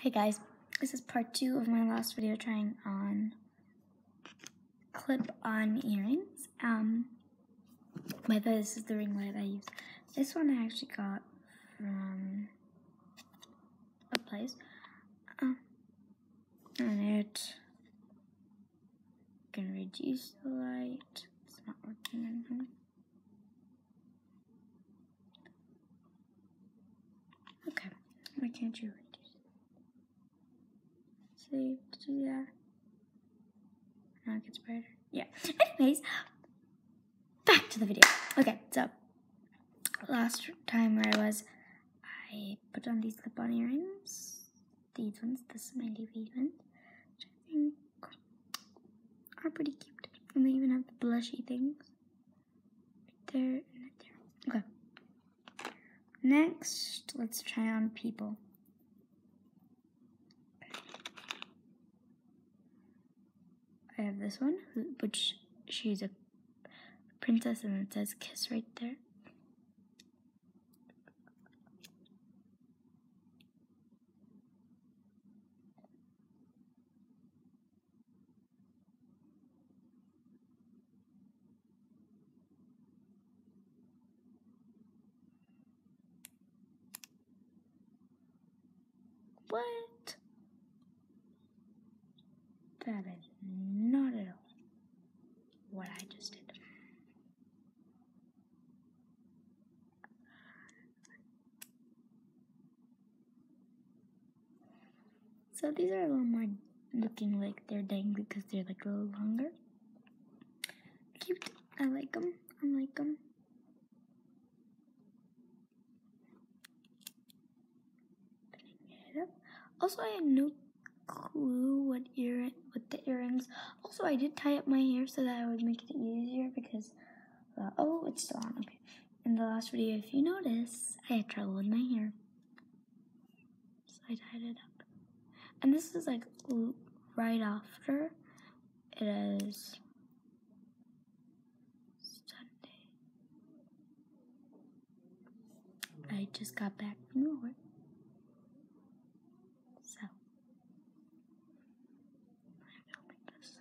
Hey guys, this is part two of my last video trying on clip-on earrings. Um, by the way, this is the ring light I use. This one I actually got from a place. Um, and it can reduce the light. It's not working anymore. Okay, why can't you it? To do that. Now it gets brighter. Yeah. Anyways, back to the video. Okay, so last time where I was, I put on these clip-on earrings. These ones, the smiley face ones, which I think are pretty cute. And they even have the blushy things. There and right there. Okay. Next, let's try on people. I have this one, which she's a princess and it says kiss right there. What? That is not at all what I just did. So these are a little more looking like they're dangly because they're like a little longer. Cute. I like them. I like them. Also, I had no clue what ear what the earrings. Also, I did tie up my hair so that I would make it easier because, uh, oh, it's still on. Okay. In the last video, if you notice, I had trouble with my hair, so I tied it up. And this is like right after it is Sunday. I just got back from work. So I'm filming this.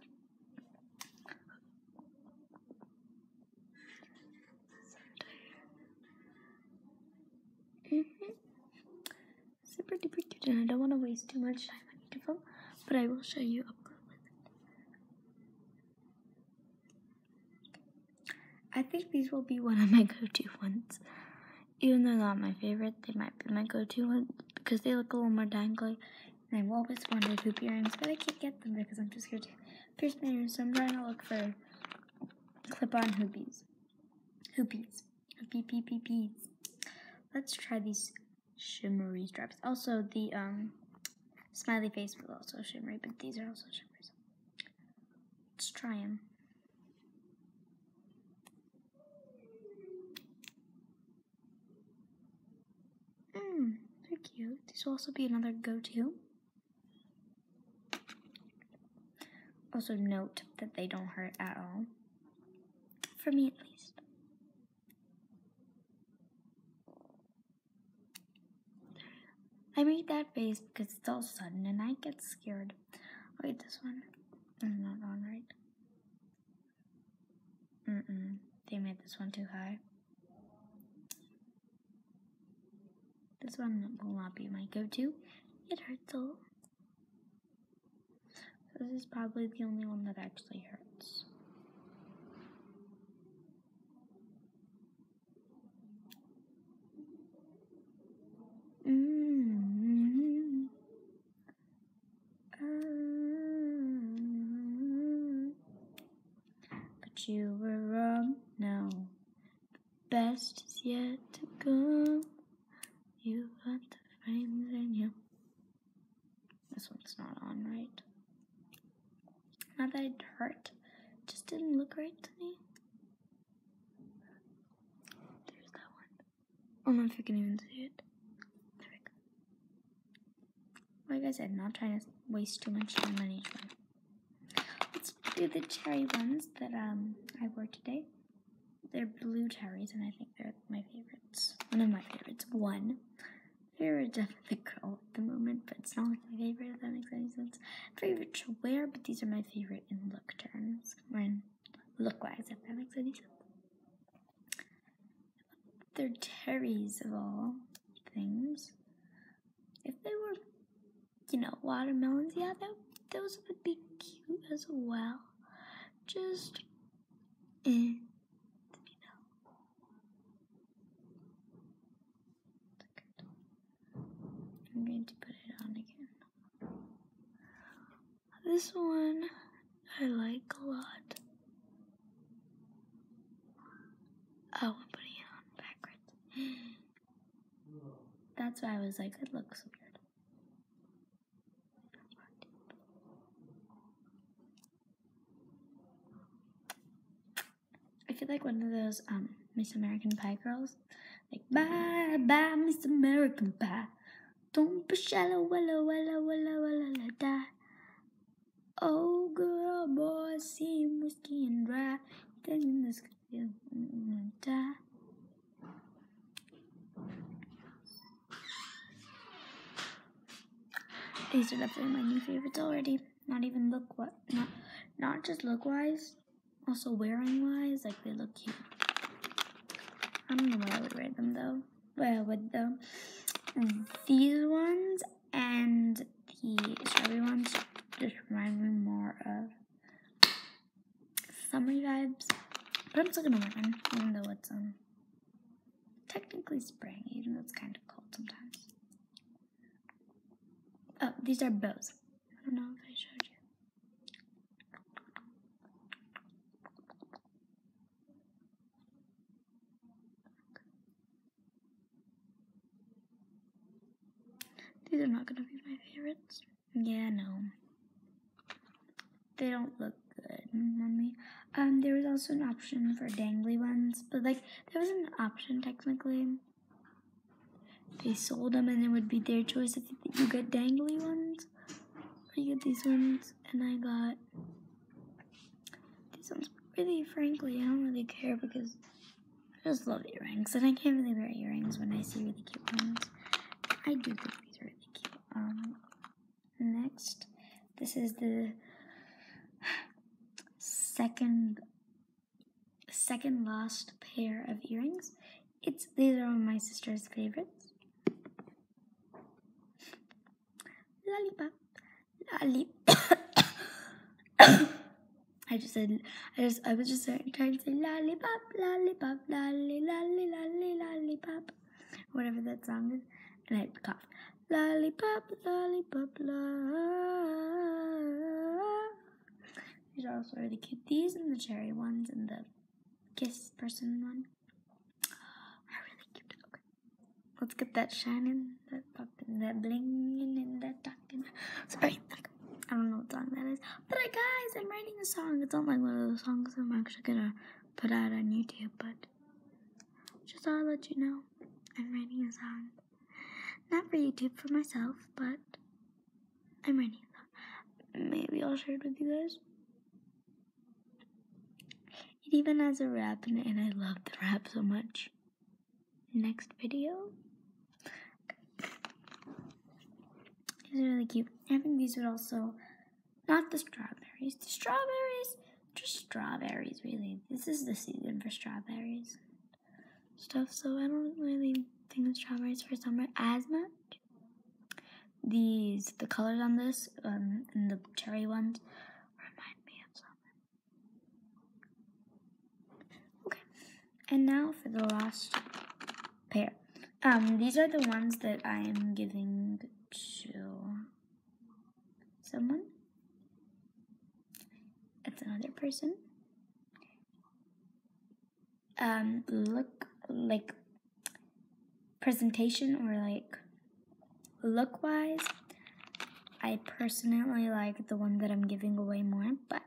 Mm-hmm. Super duper cute, and I don't want to waste too much time on each of them, but I will show you up close. I think these will be one of my go-to ones. Even though not my favorite, they might be my go-to ones because they look a little more dangly. And I've always wanted hoop earrings, but I can't get them because I'm too scared to pierce my ears. So I'm trying to look for clip-on hoopies. Hoopies. Hoopie pee pee pees. Let's try these shimmery stripes. Also, the um smiley face was also shimmery, but these are also shimmery. Let's try them. Mmm, they're cute. These will also be another go-to. Also note that they don't hurt at all. For me at least. I made that face because it's all sudden and I get scared. Wait, this one is not on right. Mm-mm. They made this one too high. This one will not be my go-to. It hurts a. This is probably the only one that actually hurts. You were wrong. now. the best is yet to come. You got the frames in you. This one's not on right. Not that it hurt, it just didn't look right to me. There's that one. I don't know if you can even see it. There we go. Like I said, not trying to waste too much time on each one. Do the cherry ones that um I wore today. They're blue cherries, and I think they're my favorites. One of my favorites. One favorite definitely girl at the moment, but it's not like my favorite if that makes any sense. Favorite to wear, but these are my favorite in look terms. In look wise, if that makes any sense. They're Terry's of all things. If they were, you know, watermelons, yeah, that, those would be cute as well. Just, eh. I'm going to put it on again. This one I like a lot. Oh, I'm putting it on backwards. That's why I was like, it looks weird. I feel like one of those um Miss American Pie girls. Like, bye, bye, Miss American Pie. Don't be shallow, walla, walla, walla, walla, la, die. Oh, girl, boy, see whiskey and dry. Then this could be die. These are definitely my new favorites already. Not even look what, not, not just look wise, also wearing wise. Like they look cute. I don't know where I would wear them though. I would though. These ones and the strawberry ones just remind me more of summery vibes. But I'm still gonna wear them, even though it's um technically spring, even though it's kind of cold sometimes. Oh, these are bows. I don't know if I showed you. These are not gonna be my favorites. Yeah, no. They don't look good on me. Um, there was also an option for dangly ones, but like there was an option technically. They sold them, and it would be their choice if you get dangly ones or you get these ones. And I got these ones. Really, frankly, I don't really care because I just love earrings, and I can't really wear earrings when I see really cute ones. I do think these are really cute. Um, next, this is the second second last pair of earrings. It's these are of my sister's favorites. Lollipop, lollipop. I just said I just I was just trying to say lollipop, lollipop, lolly, lolly, lolly, lollipop, whatever that song is, and I cough. Lollipop, lollipop, lollipop. These are also really cute. These and the cherry ones and the kiss person one are really cute. Okay. Let's get that shining, that popping, that blinging, and that talking. Sorry, I don't know what song that is. But uh, guys, I'm writing a song. It's not like one of those songs I'm actually gonna put out on YouTube, but just I'd let you know I'm writing a song. Not for YouTube, for myself, but I'm a. Maybe I'll share it with you guys. It even has a rap in it, and I love the rap so much. Next video. These are really cute. I think these would also, not the strawberries. The strawberries, just strawberries, really. This is the season for strawberries stuff, so I don't really think of strawberries for summer as much. These, the colors on this, um, and the cherry ones, remind me of summer. Okay, and now for the last pair. Um, these are the ones that I am giving to someone. It's another person. Um, look like presentation or like look wise. I personally like the one that I'm giving away more, but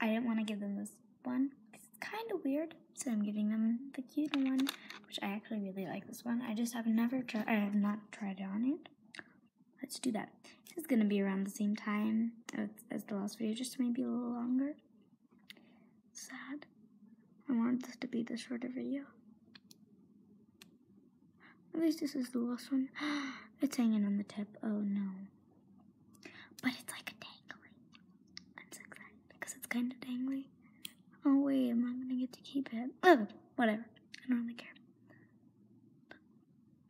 I didn't want to give them this one. because It's kind of weird, so I'm giving them the cute one, which I actually really like this one. I just have never tried. I have not tried it on yet. Let's do that. This is gonna be around the same time as, as the last video, just maybe a little longer. Sad. I wanted this to be the shorter video. At least this is the last one. It's hanging on the tip. Oh no. But it's like a dangly. So excited because it's kind of dangly. Oh wait, I'm I gonna get to keep it. Oh, whatever. I don't really care.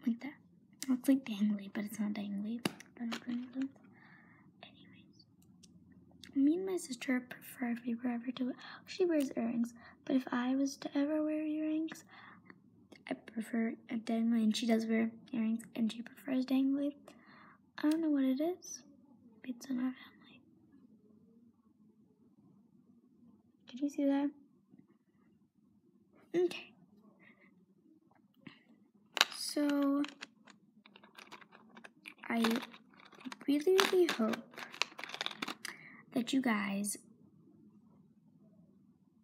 Like that. It looks like dangly, but it's not dangly. Anyways. Me and my sister prefer if we were ever to she wears earrings. But if I was to ever wear earrings, prefer a dangly and she does wear earrings and she prefers dangly. I don't know what it is. It's in our family. Did you see that? Okay. So I really, really hope that you guys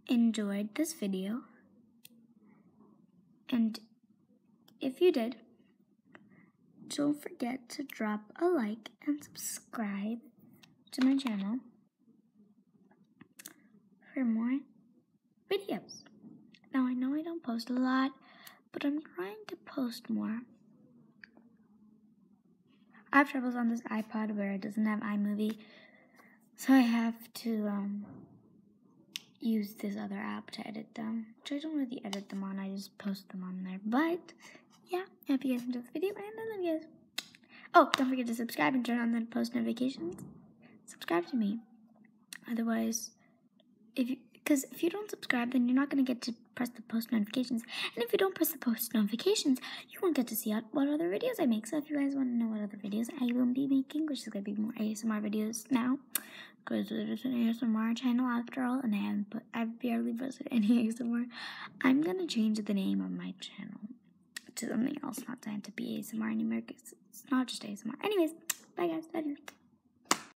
enjoyed this video. And if you did, don't forget to drop a like and subscribe to my channel for more videos. Now, I know I don't post a lot, but I'm trying to post more. I have troubles on this iPod where it doesn't have iMovie, so I have to um, use this other app to edit them. Which I don't really edit them on, I just post them on there. But yeah, I hope you guys enjoyed the video, and I love you guys. Oh, don't forget to subscribe and turn on the post notifications. Subscribe to me. Otherwise, if you because if you don't subscribe, then you're not going to get to press the post notifications. And if you don't press the post notifications, you won't get to see what other videos I make. So if you guys want to know what other videos I will be making, which is going to be more ASMR videos now, because it is an ASMR channel after all, and I haven't put, I've barely posted any ASMR. I'm going to change the name of my channel to something else, not to be ASMR anymore, because it's not just ASMR. Anyways, bye guys, you.